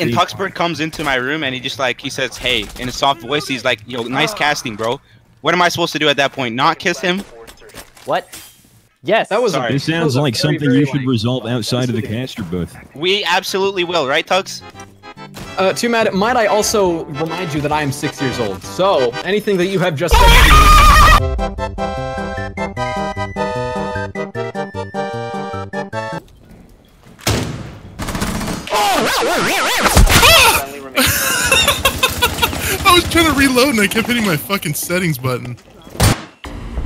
And Tuxbird comes into my room and he just like he says, "Hey," in a soft voice. He's like, "Yo, nice casting, bro." What am I supposed to do at that point? Not kiss him? What? Yes. That was Sorry. a This sounds That was like very, something very you should like- resolve outside of the caster booth. We absolutely will, right, Tux? Uh, twomad. Might I also remind you that I am six years old. So anything that you have just said. Reload and I kept hitting my fucking settings button.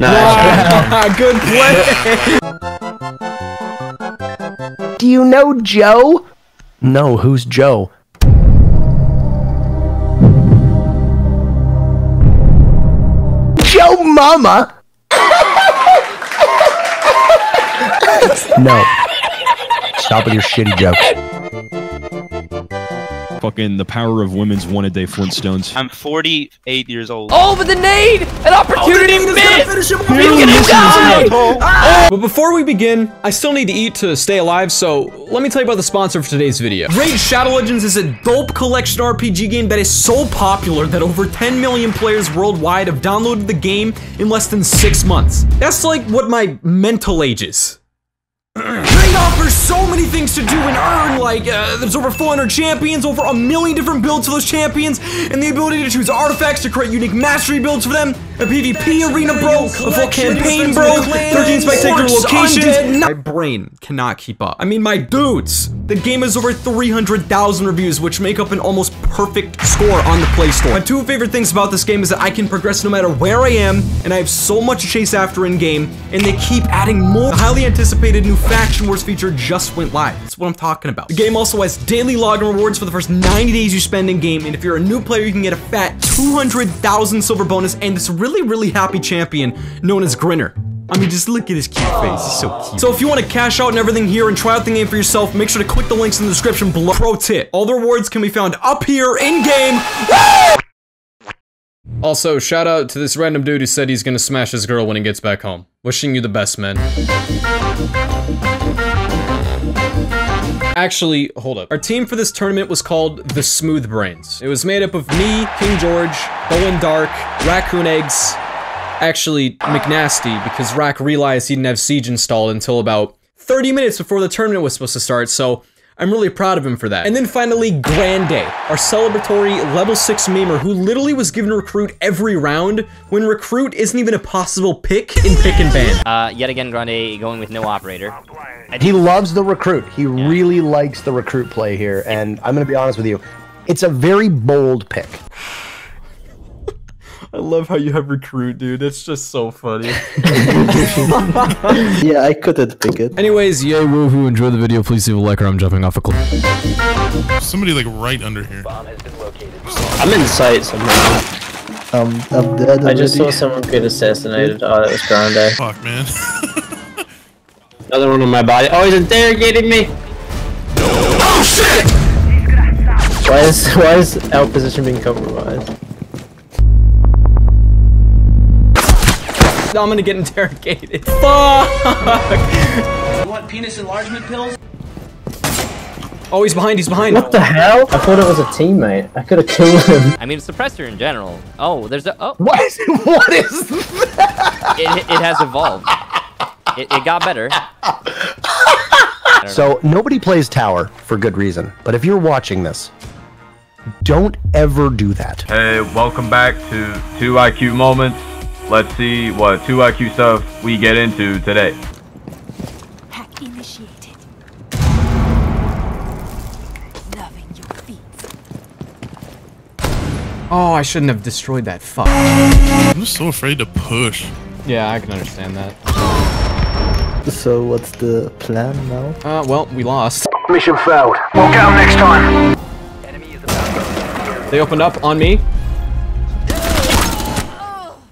Ah, good play. Do you know Joe? No, who's Joe? Joe Mama? no. Stop with your shitty jokes. Fucking the power of women's one a day Flintstones. I'm 48 years old. Oh, but the nade! An opportunity missed! But before we begin, I still need to eat to stay alive, so let me tell you about the sponsor for today's video. Raid Shadow Legends is a dope collection RPG game that is so popular that over 10 million players worldwide have downloaded the game in less than 6 months. That's like what my mental age is. Raid offers so many things to do and earn, like, uh, there's over 400 champions, over a million different builds for those champions, and the ability to choose artifacts to create unique mastery builds for them, a PvP arena, bro, a full campaign, bro, 13 spectacular locations. My brain cannot keep up. I mean, my dudes! The game has over 300,000 reviews, which make up an almost perfect score on the Play Store. My two favorite things about this game is that I can progress no matter where I am, and I have so much to chase after in game, and they keep adding more. The highly anticipated new Faction Wars feature just went live. That's what I'm talking about. The game also has daily login rewards for the first 90 days you spend in game, and if you're a new player, you can get a fat 200,000 silver bonus and this really, really happy champion known as Grinner. I mean, just look at his cute face. He's so cute. So if you want to cash out and everything here and try out the game for yourself, make sure to click the links in the description below. Pro tip. All the rewards can be found up here in game. Also, shout out to this random dude who said he's gonna smash his girl when he gets back home. Wishing you the best, man. Actually, hold up. Our team for this tournament was called the Smooth Brains. It was made up of me, King George, Dolan Dark, Raccoon Eggs, actually McNasty, because Rack realized he didn't have Siege installed until about 30 minutes before the tournament was supposed to start, so I'm really proud of him for that. And then finally, Grandayy, our celebratory level 6 memer who literally was given Recruit every round when Recruit isn't even a possible pick in Pick and Ban. Uh, yet again, Grandayy going with no operator. And he loves the recruit. He really likes the recruit play here, and I'm gonna be honest with you. It's a very bold pick. I love how you have Recruit, dude. It's just so funny. Yeah, I couldn't pick it. Anyways, yay, woohoo, enjoy the video. Please leave a like or I'm jumping off a cliff. Somebody like right under here. I'm in sight somehow. Um, I'm dead I just saw someone get assassinated. Oh, that was Grandayy. Fuck, man. Another one on my body. Oh, he's interrogating me! Oh shit! Why is why is our position being compromised? I'm gonna get interrogated. Fuck! You want penis enlargement pills? Oh, he's behind, he's behind. What the hell? I thought it was a teammate. I could have killed him. I mean, suppressor in general. Oh, there's a. Oh, What is, what is it, it has evolved. It, it got better. So nobody plays tower for good reason. But if you're watching this, don't ever do that. Hey, welcome back to 2IQ Moments. Let's see what 2IQ stuff we get into today. Hack initiated. Loving your feet. Oh, I shouldn't have destroyed that. Fuck. I'm just so afraid to push. Yeah, I can understand that. So what's the plan now? Uh, well, we lost. Mission failed. Walk out next time. They opened up on me.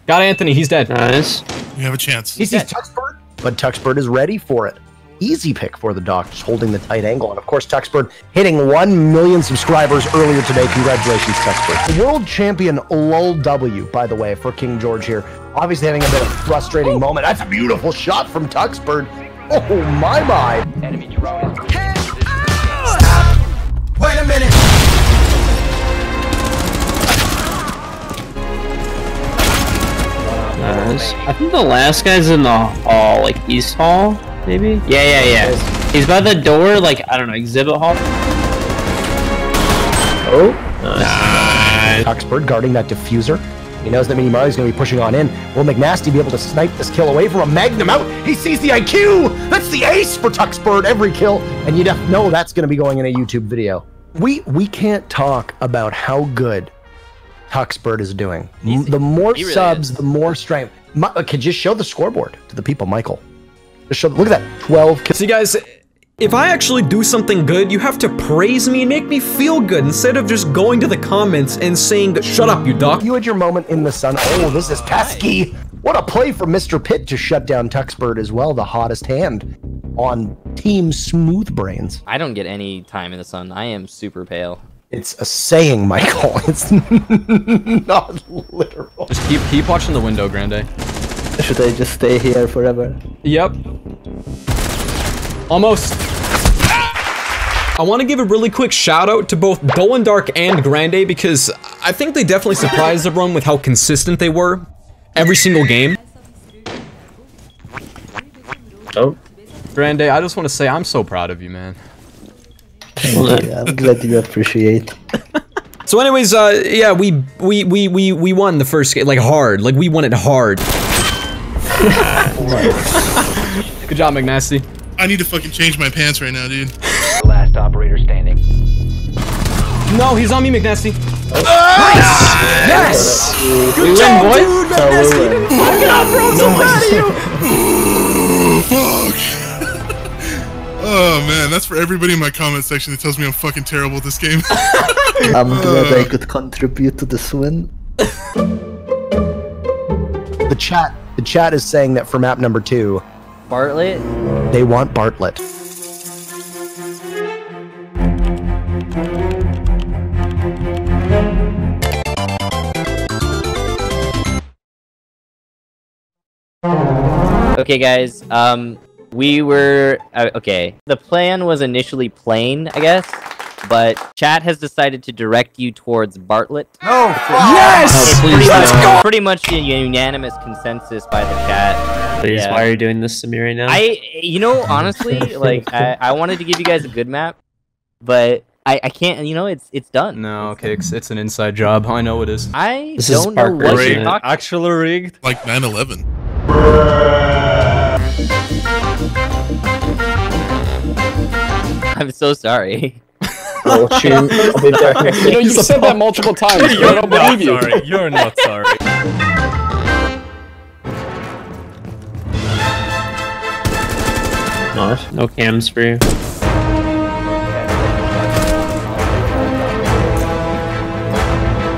Got Anthony, he's dead. Nice. You have a chance. He sees Tuxbird, but Tuxbird is ready for it. Easy pick for the doc, just holding the tight angle. And of course, Tuxbird hitting 1 million subscribers earlier today. Congratulations, Tuxbird. World champion Lol W, by the way, for King George here. Obviously having a bit of a frustrating moment. That's a beautiful shot from Tuxbird. Oh my my. Enemy drone is guys. I think the last guy's in the hall, like East Hall, maybe? Yeah, yeah, yeah. He's by the door, like, I don't know, exhibit hall. Oh, nice. Tuxbird guarding that defuser. He knows that Mini Marley's going to be pushing on in. Will McNasty be able to snipe this kill away from a Magnum out? He sees the IQ! That's the ace for Tuxbird every kill, and you know that's going to be going in a YouTube video. We we can't talk about how good Tuxbird is doing. M- the more really subs, the more strength. Mi- okay, uh, just show the scoreboard to the people, Michael. Just show. Look at that, 12 kills. See, guys, if I actually do something good, you have to praise me and make me feel good instead of just going to the comments and saying, "Shut up, you doc." You had your moment in the sun. Oh, this is pesky. What a play from Mr. Pitt to shut down Tuxbird as well, the hottest hand on Team Smooth Brains. I don't get any time in the sun. I am super pale. It's a saying, Michael. It's not literal. Just keep keep watching the window, Grandayy. Should I just stay here forever? Yep. Almost. I want to give a really quick shout out to both Dolan Dark and Grandayy because I think they definitely surprised everyone with how consistent they were every single game. Oh. Grandayy, I just want to say I'm so proud of you, man. Thank you. I'm glad you appreciate. So anyways, uh yeah, we we we we we won the first game like hard. Like we won it hard. Good job, McNasty. I need to fucking change my pants right now, dude. Last operator standing. No, he's on me, McNasty. Yes! We win, boys. Dude, McNasty, you didn't fuck it up, bro. I'm so proud of you. Fuck. Oh man, that's for everybody in my comment section that tells me I'm fucking terrible at this game. I'm glad I could contribute to this win. The chat, the chat is saying that for map number two, Bartlett? they want Bartlett. Okay, guys. Um, we were uh, okay. The plan was initially plain, I guess, but chat has decided to direct you towards Bartlett. No, Yes! It's pretty Let's much, pretty much a unanimous consensus by the chat. Please, Yeah. why are you doing this to me right now? I, you know, honestly, like I, I wanted to give you guys a good map, but I, I can't. You know, it's it's done. No, okay, it's, it's an inside job. I know it is. I This is don't know Parker, what isn't you're it? talking. Actually rigged. like 9/11. I'm so sorry. I'll be back. You know, you said that multiple times. but I don't believe you. Sorry. You're not sorry. Not. No cams for you.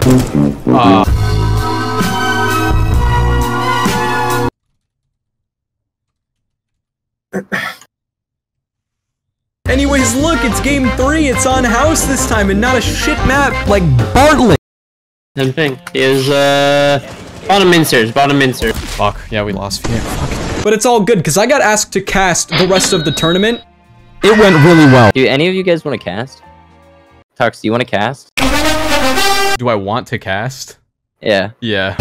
Mm-hmm. Ah. Anyways, look, it's game three. It's on house this time and not a shit map like Bartlett. Same thing. Is uh bottom inserts, bottom inserts. Fuck, yeah, we lost. Yeah, fuck. But it's all good because I got asked to cast the rest of the tournament. It went really well. Do any of you guys want to cast? Tux, do you want to cast? Do I want to cast? Yeah. Yeah.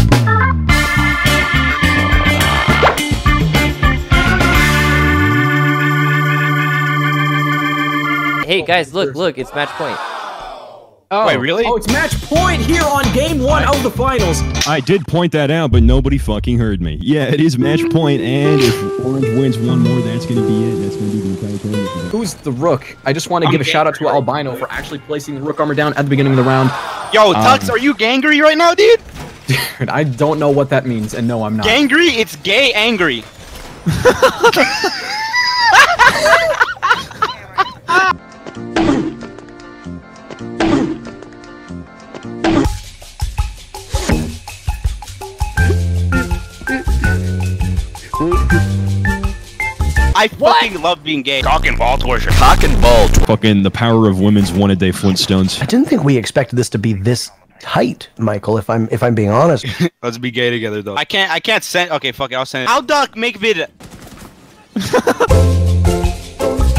Hey guys, look, look, it's match point. Oh, Wait, really? Oh, it's match point here on game one of the finals. I did point that out, but nobody fucking heard me. Yeah, it is match point, and if Orange wins one more, that's gonna be it. That's gonna be the entire tournament. Who's the rook? I just want to give a shout out to Albino for actually placing the rook armor down at the beginning of the round. Yo, um, Tux, are you gangry right now, dude? Dude, I don't know what that means, and no, I'm not. Gangry? It's gay angry. I fucking love being gay. Cock and ball torture. Cock and ball. Fucking the power of women's one a day Flintstones. I didn't think we expected this to be this tight, Michael. If I'm if I'm being honest. Let's be gay together, though. I can't. I can't send. Okay, fuck it. I'll send it. I'll duck. Make vid.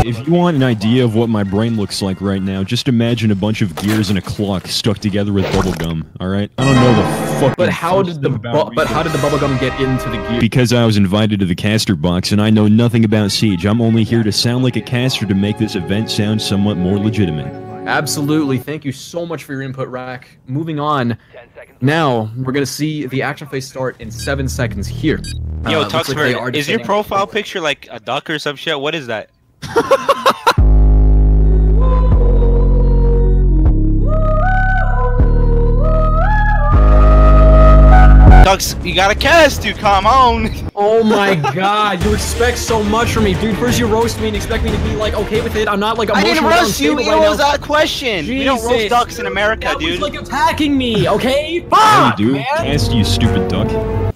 If you want an idea of what my brain looks like right now, just imagine a bunch of gears and a clock stuck together with bubble gum. All right, I don't know the fuck. But how did the bu- but how did the bubblegum get into the gear? Because I was invited to the caster box and I know nothing about Siege. I'm only here to sound like a caster to make this event sound somewhat more legitimate. Absolutely. Thank you so much for your input, Rack. Moving on. Now we're gonna see the action phase start in seven seconds here. Yo, Uh, looks like Tuxbird, is your profile picture like a duck or some shit? What is that? Ducks, you gotta cast, dude. Come on. Oh my god, you expect so much from me, dude. First you roast me and expect me to be like okay with it. I'm not like I emotionally didn't roast you. unstable It right was now. a question. We don't roast Jesus. ducks in America, That dude. was like attacking me, okay? Hey, Fuck, dude, man. cast you stupid duck.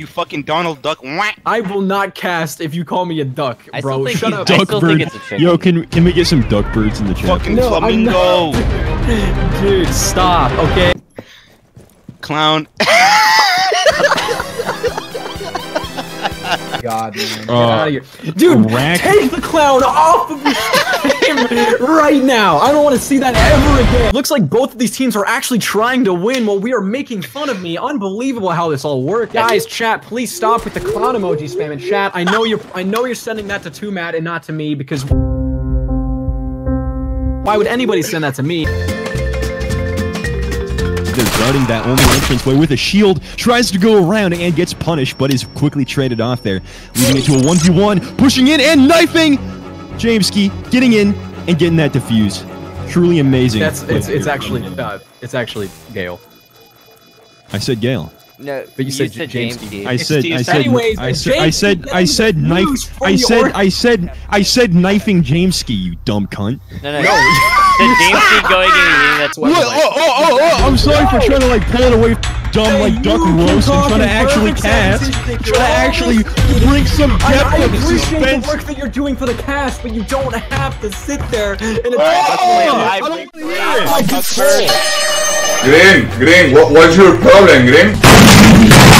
You fucking Donald Duck. Wah. I will not cast if you call me a duck, I bro. still think Shut he's- up. I Duck still bird. think it's a. Yo, can can we get some duck birds in the chat? Fucking No, I'm flamingo. Dude, stop, okay? Clown. God, man. Get Uh, out of here. Dude, rack- take the clown off of your stream right now. I don't want to see that ever again. Looks like both of these teams are actually trying to win while we are making fun of me. Unbelievable how this all worked. Guys, chat, please stop with the clown emoji spam in chat. I know you're I know you're sending that to twomad and not to me because why would anybody send that to me? They're guarding that only entranceway with a shield, tries to go around and gets punished, but is quickly traded off there, leading it to a 1v1, pushing in and knifing! Jameskii getting in and getting that defuse. Truly amazing. That's it's it's actually uh, it's actually Gale. I said Gale. No, But you said said James James. I said, I said, Anyways, I said, I said, I said, knife. views from I said, I said, I said, knifing Jameskii, you dumb cunt. No, no, no. the James going in. That's What? Oh, oh, oh, oh, I'm sorry for trying to like pull it away, dumb like duck you roast, and trying to actually cast, sentences, trying to actually bring some I, depth I of appreciate suspense. the work that you're doing for the cast, but you don't have to sit there and attack Oh, me. I don't wanna hear it. I Green, Green, what, what's your problem, Green?